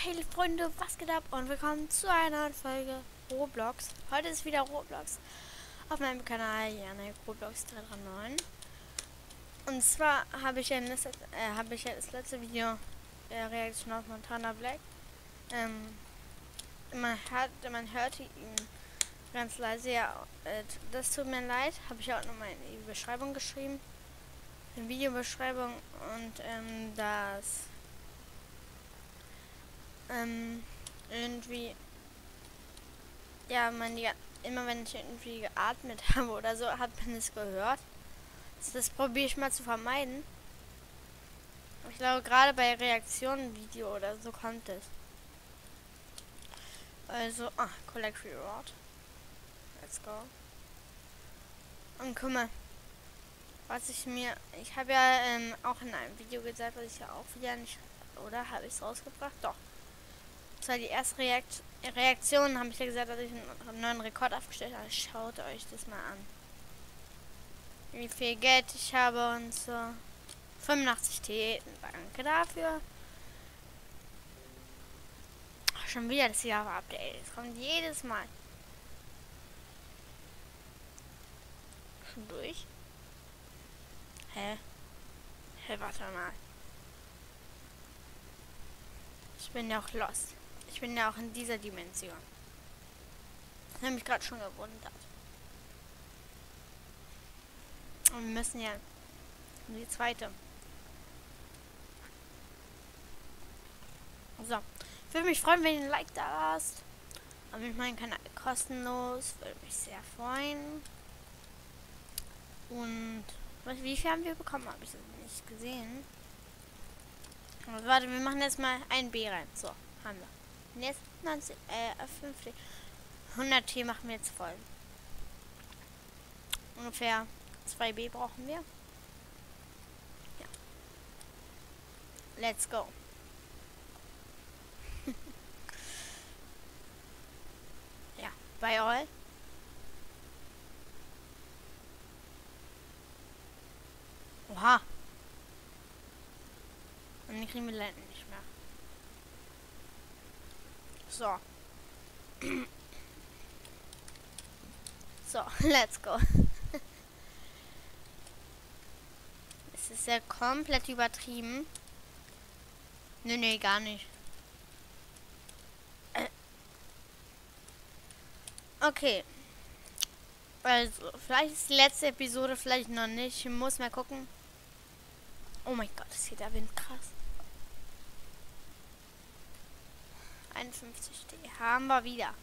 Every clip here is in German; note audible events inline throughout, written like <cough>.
Hey Freunde, was geht ab und willkommen zu einer neuen Folge Roblox. Heute ist wieder Roblox auf meinem Kanal Jana Roblox 339. Und zwar habe ich ja das, äh, habe ich ja das letzte Video äh, Reaktion auf Montana Black. Ähm, man hört, man hörte ihn ganz leise. Ja, äh, das tut mir leid. Habe ich auch nochmal in die Beschreibung geschrieben, in Videobeschreibung und ähm, das ähm, irgendwie, ja, man die, immer wenn ich irgendwie geatmet <laughs> habe oder so, hat man es gehört. Das, das probiere ich mal zu vermeiden. Ich glaube, gerade bei Reaktionen-Video oder so kommt es. Also, ah, Collect Reward. Let's go. Und guck mal, was ich mir, ich habe ja ähm, auch in einem Video gesagt, dass ich ja auch wieder nicht, oder habe ich es rausgebracht? Doch. Das war die erste Reakt Reaktion, habe ich ja gesagt, dass ich einen neuen Rekord aufgestellt habe. Schaut euch das mal an. Wie viel Geld ich habe und so. 85 T. Danke dafür. Ach, schon wieder das Java-Update. Es kommt jedes Mal. Schon durch? Hä? Hä, warte mal. Ich bin ja auch lost. Ich bin ja auch in dieser Dimension. Das habe mich gerade schon gewundert. Und wir müssen ja in die zweite. So. Ich würde mich freuen, wenn ihr ein Like da lasst. Aber ich meinen Kanal kostenlos. Würde mich sehr freuen. Und wie viel haben wir bekommen? Habe ich das nicht gesehen. Also, warte, wir machen jetzt mal ein B rein. So, haben wir. Jetzt 90, äh, 50. 100 T machen wir jetzt voll. Ungefähr 2 B brauchen wir. Ja. Let's go. <laughs> ja, bei all. Oha. Und den kriegen wir leider nicht mehr. So. So, let's go. Es ist ja komplett übertrieben. Nee, nee, gar nicht. Okay. Also, vielleicht ist die letzte Episode, vielleicht noch nicht. Ich muss mal gucken. Oh mein Gott, ist hier der Wind krass. 51 D. Haben wir wieder.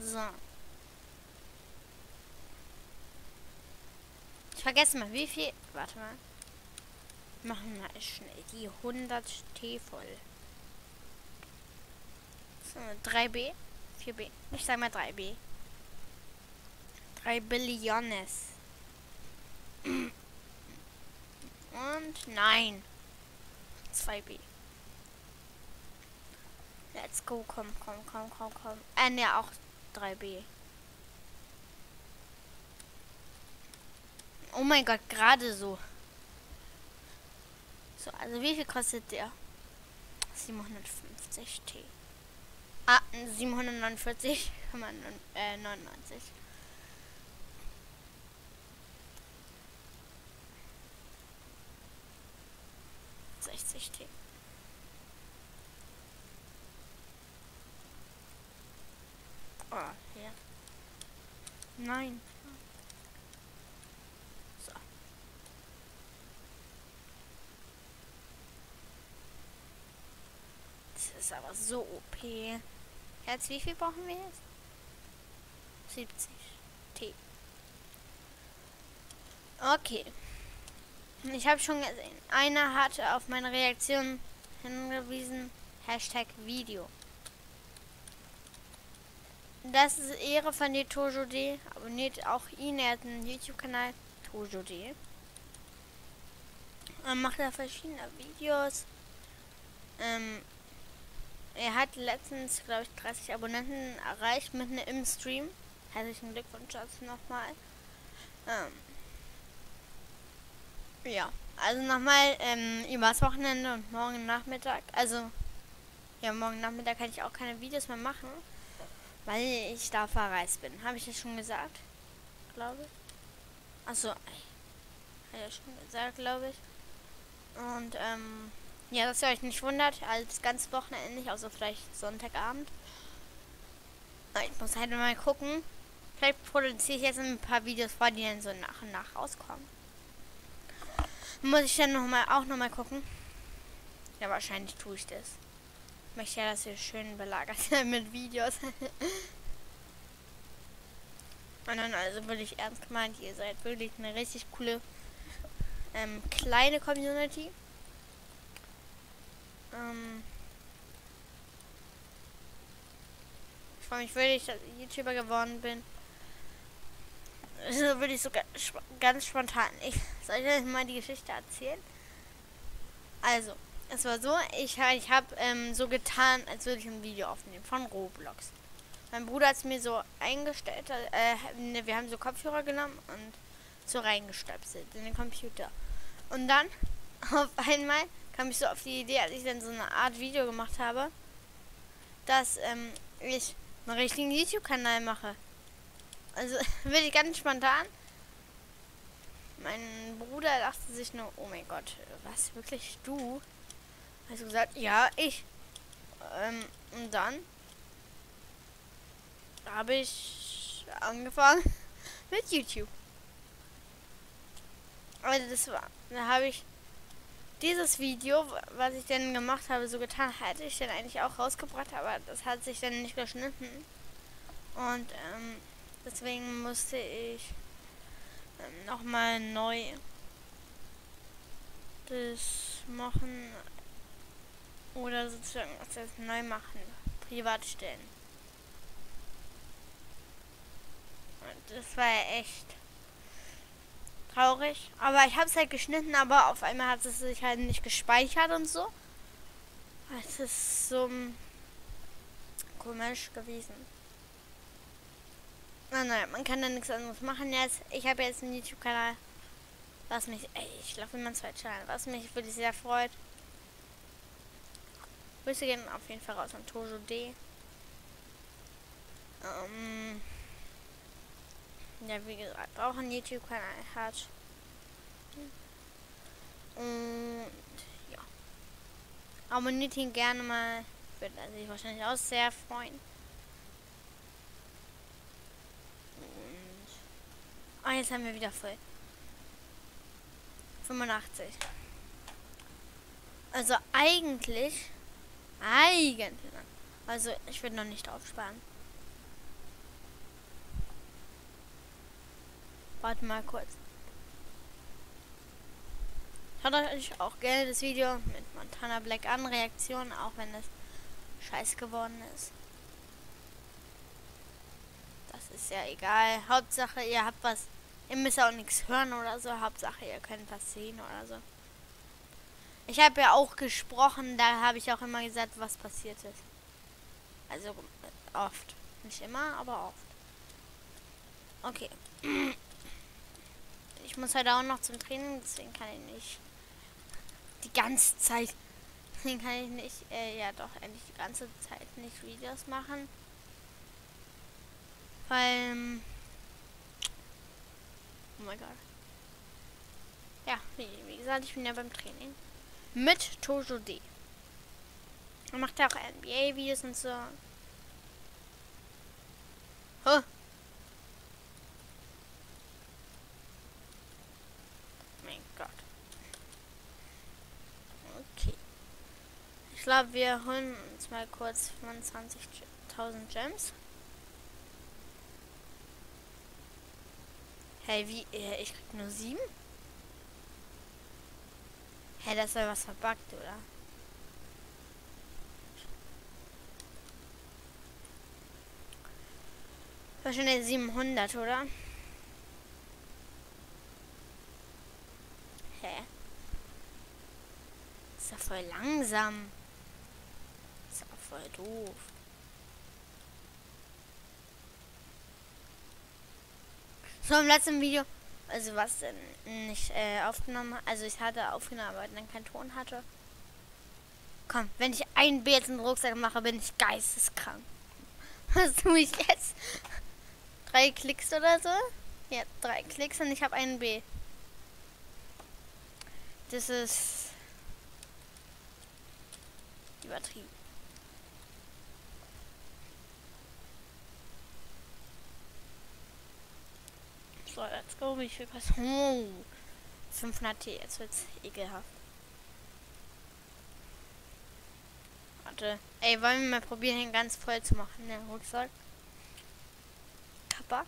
So. Ich vergesse mal, wie viel. Warte mal. Machen wir schnell die 100 T voll. So, 3B. 4B. Ich sag mal 3B. 3 Billiones. Und nein. 2B. Let's go, komm, komm, komm, komm, komm. Äh, ne, auch 3B. Oh mein Gott, gerade so. So, also wie viel kostet der? 750 T. Ah, 749, <laughs> äh, 99. T. Oh, ja. Nein. So. Das ist aber so OP. Jetzt, wie viel brauchen wir jetzt? 70 T. Okay. Ich habe schon gesehen. Einer hatte auf meine Reaktion hingewiesen. Hashtag Video. Das ist Ehre von dir, Tojo.de. Abonniert auch ihn. Er hat einen YouTube-Kanal. Tojo.de. Er macht da verschiedene Videos. Ähm, er hat letztens, glaube ich, 30 Abonnenten erreicht mit einem im Stream. Herzlichen Glückwunsch dazu nochmal. Ähm, ja. Also nochmal ähm, übers Wochenende und morgen Nachmittag. Also, ja, morgen Nachmittag kann ich auch keine Videos mehr machen, weil ich da verreist bin. Habe ich das schon gesagt? Glaube ich. Achso, hat ja schon gesagt, glaube ich. Und, ähm, ja, dass ihr euch nicht wundert, als ganz Wochenende nicht, außer vielleicht Sonntagabend. Ich muss halt mal gucken. Vielleicht produziere ich jetzt ein paar Videos vor, die dann so nach und nach rauskommen. Muss ich dann noch mal, auch nochmal gucken? Ja, wahrscheinlich tue ich das. Möchte ja, dass ihr schön belagert <laughs> seid mit Videos. <laughs> Und dann also wirklich ernst gemeint, ihr seid wirklich eine richtig coole ähm, kleine Community. Ähm ich freue mich wirklich, dass ich YouTuber geworden bin. Also würde ich so ganz spontan. Ich soll ich euch mal die Geschichte erzählen? Also, es war so, ich, ich habe ähm, so getan, als würde ich ein Video aufnehmen von Roblox. Mein Bruder hat es mir so eingestellt, äh, ne, wir haben so Kopfhörer genommen und so reingestöpselt in den Computer. Und dann, <laughs> auf einmal, kam ich so auf die Idee, als ich dann so eine Art Video gemacht habe, dass ähm, ich einen richtigen YouTube-Kanal mache. Also <laughs> wirklich ganz spontan. Mein Bruder dachte sich nur, oh mein Gott, was, wirklich du? Also gesagt, ja, ich. Ähm, und dann habe ich angefangen <laughs> mit YouTube. Also das war, da habe ich dieses Video, was ich dann gemacht habe, so getan, hatte ich dann eigentlich auch rausgebracht, aber das hat sich dann nicht geschnitten. Und ähm, deswegen musste ich ähm, nochmal neu das machen oder sozusagen das neu machen, privat stellen. Und das war echt traurig. Aber ich habe es halt geschnitten, aber auf einmal hat es sich halt nicht gespeichert und so. Es ist so komisch gewesen. Na, naja, man kann da nichts anderes machen jetzt. Ich habe jetzt einen YouTube-Kanal. Was mich, ey, ich glaube, immer zwei Channel. Was mich wirklich sehr freut. Grüße gehen auf jeden Fall raus an Tojo D. Ähm, ja, wie gesagt, auch einen YouTube-Kanal hat. Und ja. Abonniert ihn gerne mal. Würde sich wahrscheinlich auch sehr freuen. Und. Ah, jetzt haben wir wieder voll. 85. Also eigentlich. Eigentlich. Also ich würde noch nicht aufsparen. Warte mal kurz. Schaut euch auch gerne das Video mit Montana Black an, Reaktionen, auch wenn es scheiß geworden ist. Das ist ja egal. Hauptsache, ihr habt was. Ihr müsst auch nichts hören oder so. Hauptsache, ihr könnt was sehen oder so. Ich habe ja auch gesprochen, da habe ich auch immer gesagt, was passiert ist. Also oft. Nicht immer, aber oft. Okay. Ich muss heute auch noch zum Training, deswegen kann ich nicht die ganze Zeit. <laughs> Deswegen kann ich nicht, äh, ja doch, eigentlich die ganze Zeit nicht Videos machen. Weil, ähm, oh mein Gott. Ja, wie, wie gesagt, ich bin ja beim Training. Mit Tojo D. Er macht ja auch NBA-Videos und so. Huh. glaube, wir holen uns mal kurz 25.000 Gems. Hey, wie? Äh, ich krieg nur sieben? Hey, das ist ja was verbuggt, oder? Wahrscheinlich 700, oder? Hä? Ist ja voll langsam voll doof. So, im letzten Video Also was denn nicht äh, aufgenommen Also ich hatte aufgenommen, aber dann keinen Ton hatte. Komm, wenn ich ein B jetzt in den Rucksack mache, bin ich geisteskrank. <laughs> Was tue ich jetzt? Drei Klicks oder so? Ja, drei Klicks und ich habe einen B. Das ist übertrieben. So, let's go. Wie viel? Oh, 500 T. Jetzt wird's ekelhaft. Warte. Ey, wollen wir mal probieren, ihn ganz voll zu machen, den Rucksack? Kappa.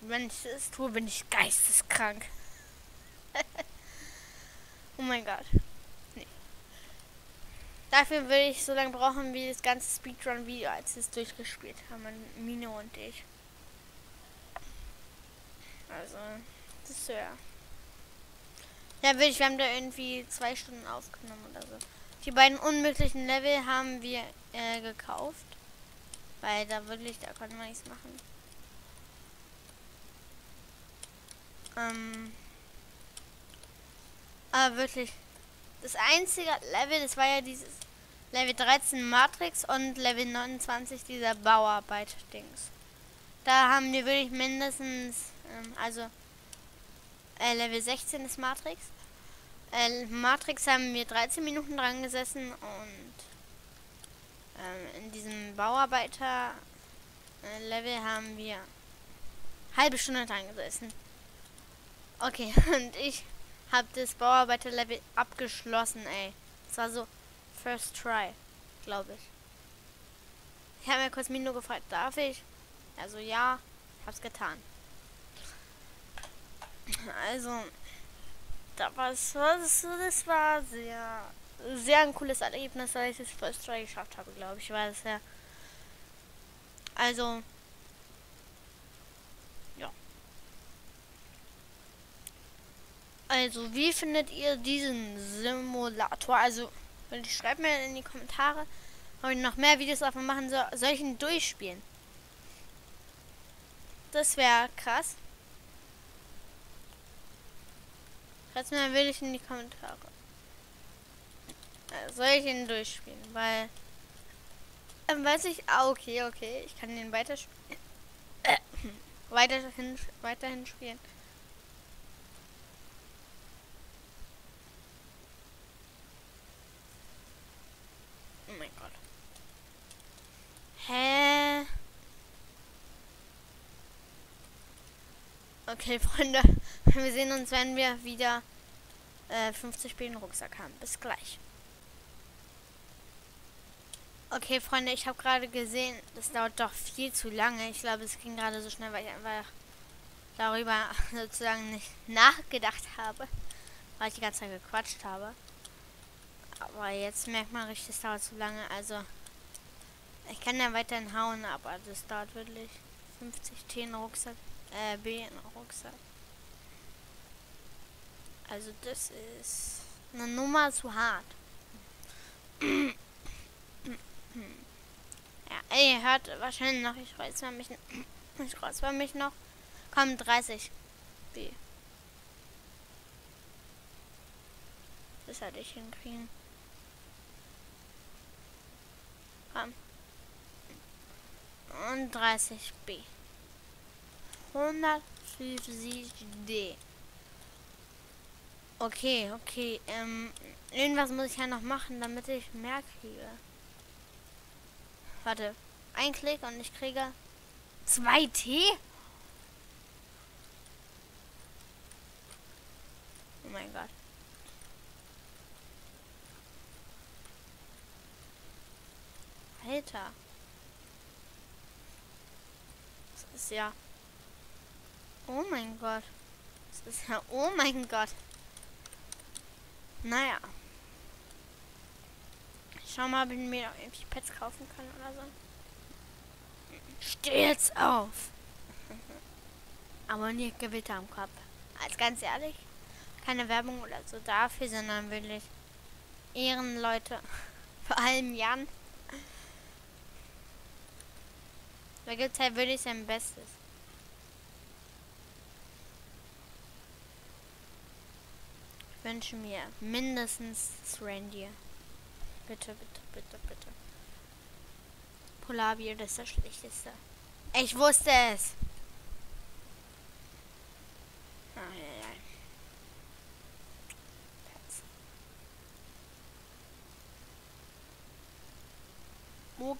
Wenn ich das tue, bin ich geisteskrank. <laughs> oh mein Gott. Dafür würde ich so lange brauchen, wie das ganze Speedrun-Video, als es durchgespielt haben, Mino und ich. Also, das ist ja. Ja, wirklich, wir haben da irgendwie zwei Stunden aufgenommen oder so. Die beiden unmöglichen Level haben wir äh, gekauft. Weil da wirklich, da konnte man nichts machen. Ähm, aber wirklich, das einzige Level, das war ja dieses Level 13 Matrix und Level 29 dieser Bauarbeit-Dings. Da haben wir wirklich mindestens, ähm, also äh, Level 16 ist Matrix. Äh, Matrix haben wir 13 Minuten dran gesessen und ähm, in diesem Bauarbeiter äh, Level haben wir halbe Stunde dran gesessen. Okay, <laughs> und ich habe das Bauarbeiter-Level abgeschlossen, ey. Das war so First Try, glaube ich. Ich habe mir kurz Mino gefragt, darf ich? Also ja, hab's getan. Also, da war es, das war sehr, sehr ein cooles Erlebnis, als ich das First Try geschafft habe, glaube ich, war das ja. Also, Also, wie findet ihr diesen Simulator? Also, schreibt mir in die Kommentare, ob ich noch mehr Videos davon machen soll. Soll ich ihn durchspielen? Das wäre krass. Schreibt mir wirklich in die Kommentare. Äh, soll ich ihn durchspielen? Weil. Ähm, weiß ich. Ah, okay, okay. Ich kann den weiter spielen. Äh, <coughs> weiterhin, weiterhin spielen. Hä? Okay, <laughs> Freunde. Wir sehen uns, wenn wir wieder äh, 50 Spielen Rucksack haben. Bis gleich. Okay, Freunde, ich habe gerade gesehen, das dauert doch viel zu lange. Ich glaube, es ging gerade so schnell, weil ich einfach darüber <laughs> sozusagen nicht nachgedacht habe, weil ich die ganze Zeit gequatscht habe. Aber jetzt merkt man richtig, es dauert zu lange. Also ich kann ja weiterhin hauen, aber das dauert wirklich 50 T in Rucksack, äh, B in Rucksack. Also das ist eine Nummer zu hart. ja, ihr hört wahrscheinlich noch, ich räusper mich, ich räusper mich noch. Komm, 30 B. Das hatte ich hinkriegen. Komm und 30b. 150d. Okay, okay. Ähm, irgendwas muss ich ja noch machen, damit ich mehr kriege. Warte. Ein Klick und ich kriege 2T? Oh mein Gott. Alter. ist ja... Oh mein Gott. Das ist ja... Oh mein Gott. Naja. Ich schau mal, ob ich mir noch irgendwie Pets kaufen kann oder so. Steh jetzt auf. <laughs> Abonniert Gewitter am Kopf. Als ganz ehrlich, keine Werbung oder so dafür, sondern wirklich Ehrenleute. <laughs> Vor allem Jan. Da gibt es halt wirklich sein Bestes. Wünsche mir mindestens das Reindeer. Bitte, bitte, bitte, bitte. Polarbier, das ist das Schlechteste. Ich wusste es. Ah, ja, ja. Okay.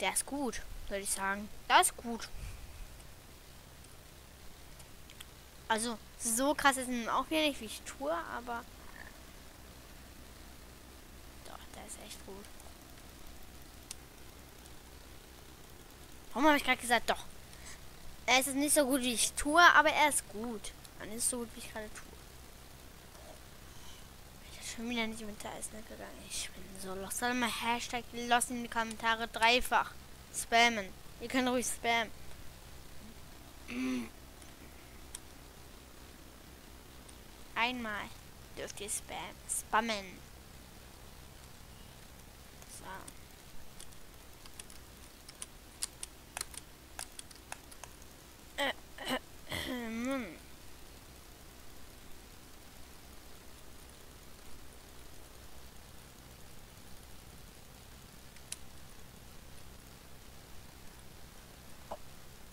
Der ist gut, würde ich sagen. Das ist gut. Also, so krass ist es auch wieder nicht, wie ich tue, aber... Doch, der ist echt gut. Warum habe ich gerade gesagt, doch? Er ist nicht so gut, wie ich tue, aber er ist gut. Er ist so gut, wie ich gerade tue. Ich habe schon wieder nicht mit der Eisner gegangen. Ich bin so los. Soll mal Hashtag los in die Kommentare dreifach spammen. Ihr könnt ruhig spammen. Einmal dürft ihr spam spammen. So. <coughs>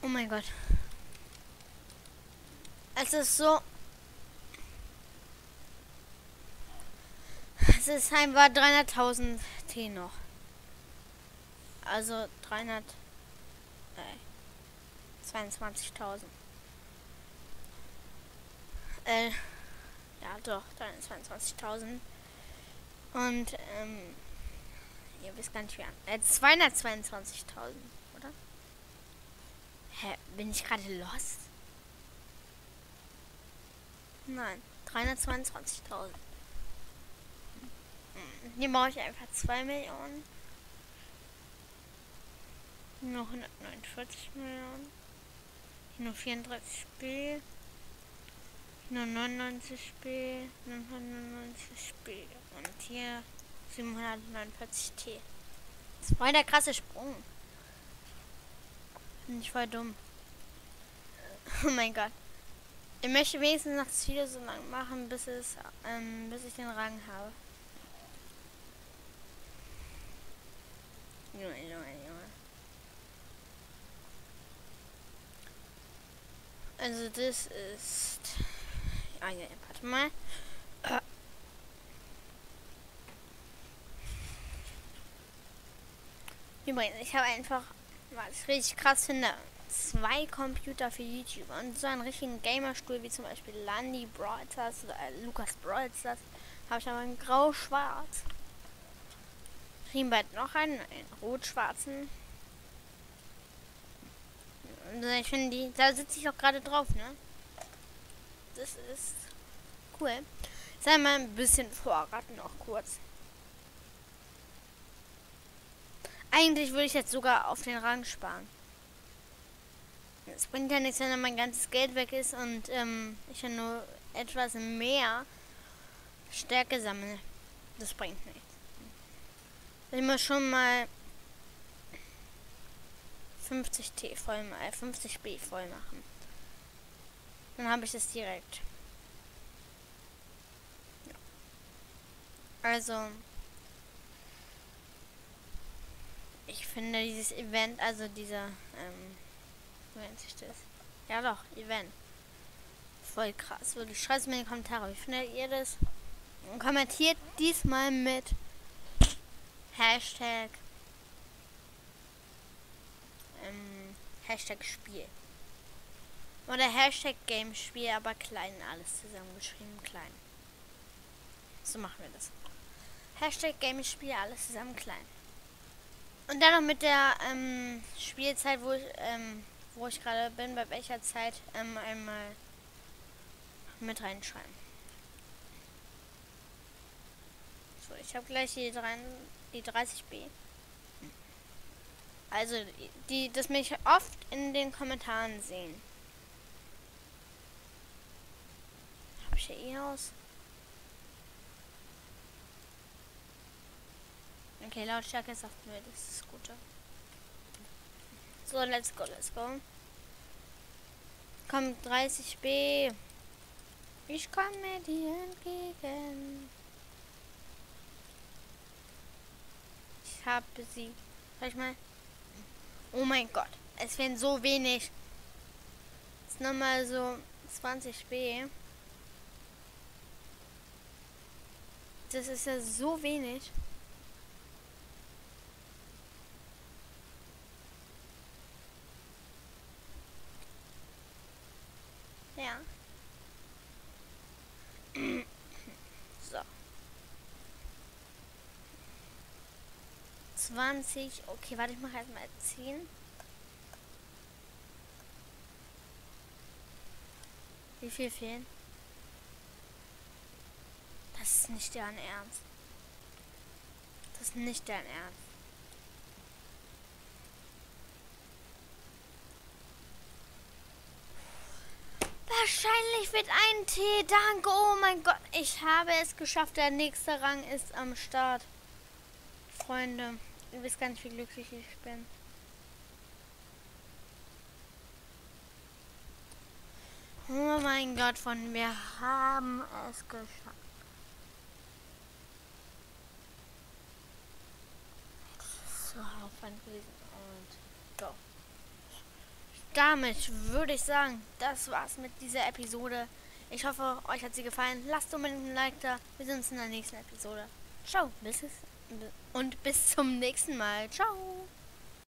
Oh mein Gott. Es ist so Es ist einfach 300.000 T noch. Also 300. Äh, 22.000. Äh, ja doch, 22.000. Und, ähm, ihr wisst gar nicht wie an. Äh, 222.000, oder? Hä, bin ich gerade lost? Nein, 322.000. Hier mache ich einfach 2 Millionen. Noch 149 Millionen. Hier noch 34 B. Hier noch 99 B. 999 B. Und hier 749 T. Das war der krasse Sprung. Finde ich voll dumm. <laughs> Oh mein Gott. Ich möchte wenigstens noch das Video so lang machen, bis es, ähm, bis ich den Rang habe. Junge, Junge, Junge. Also das ist... Ah ja, warte mal. Äh. Übrigens, ich habe einfach, was ich richtig krass finde, zwei Computer für YouTube und so einen richtigen Gamerstuhl wie zum Beispiel Landy Broadcast oder äh, Lukas Broadcast habe ich aber in grau-schwarz kriegen bald noch einen, einen rot-schwarzen. Ich finde die, da sitze ich auch gerade drauf, ne? Das ist cool. Sei mal ein bisschen Vorrat noch kurz. Eigentlich würde ich jetzt sogar auf den Rang sparen. Es bringt ja nichts, wenn mein ganzes Geld weg ist und ähm, ich ja nur etwas mehr Stärke sammle. Das bringt nichts. Wenn wir schon mal 50 T voll mal, äh, 50 B voll machen. Dann habe ich es direkt. Ja. Also ich finde dieses Event, also dieser, ähm, wie nennt sich das? Ja doch, Event. Voll krass. Wirklich, schreibt es mir in die Kommentare. Wie findet ihr das? Und kommentiert diesmal mit Hashtag ähm, Hashtag Spiel. Oder Hashtag Game Spiel, aber klein, alles zusammengeschrieben, klein. So machen wir das. Hashtag Game Spiel, alles zusammen klein. Und dann noch mit der ähm, Spielzeit, wo ich, ähm, wo ich gerade bin, bei welcher Zeit ähm, einmal mit reinschreiben. So, ich habe gleich die, drei, die 30b. Also, die, das mich oft in den Kommentaren sehen. Habe ich ja eh aus. Okay, Lautstärke sagt mir, das ist guter. So, let's go, let's go. Komm, 30b. Ich komme dir entgegen. Ich habe sie. Sag ich mal. Oh mein Gott. Es fehlen so wenig. Jetzt nochmal so 20b. Das ist ja so wenig. Ja. so. 20. Okay, warte, ich mache erstmal 10. Wie viel fehlen? Das ist nicht dein Ernst. Das ist nicht dein Ernst. Wahrscheinlich wird ein Tee. Danke. Oh mein Gott. Ich habe es geschafft. Der nächste Rang ist am Start. Freunde, wisst gar nicht, wie glücklich ich bin. Oh mein Gott, von wir haben es geschafft. So Aufwand gewesen und doch. Damit würde ich sagen, das war's mit dieser Episode. Ich hoffe, euch hat sie gefallen. Lasst unbedingt ein Like da. Wir sehen uns in der nächsten Episode. Ciao, bis und bis zum nächsten Mal. Ciao.